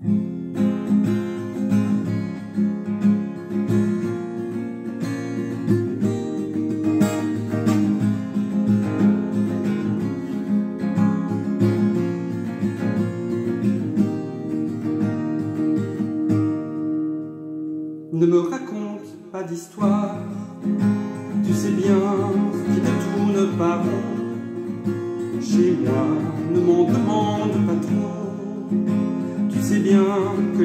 Ne me raconte pas d'histoire, tu sais bien qui ne tourne pas. Chez moi, ne m'en demande pas trop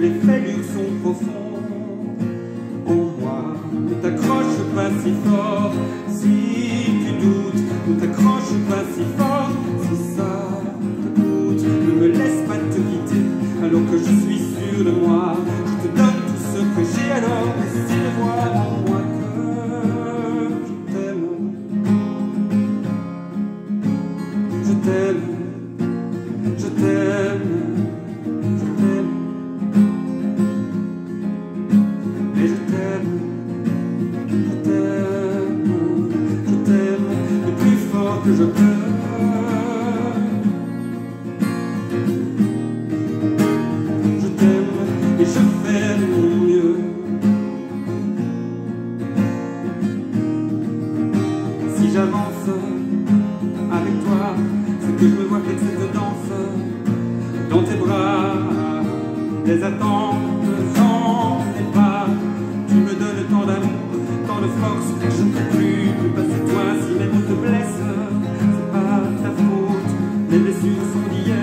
les fêlures sont profondes. Au moi, ne t'accroche pas si fort, si tu doutes, ne t'accroche pas si fort. Et je t'aime, je t'aime, je t'aime le plus fort que je peux. Je t'aime et je fais mon mieux. Si j'avance avec toi, c'est que je me vois peut-être dans tes bras, tes attentes. je ne peux plus passer toi si mes mots te blessent. C'est pas ta faute, mes blessures sont d'hier.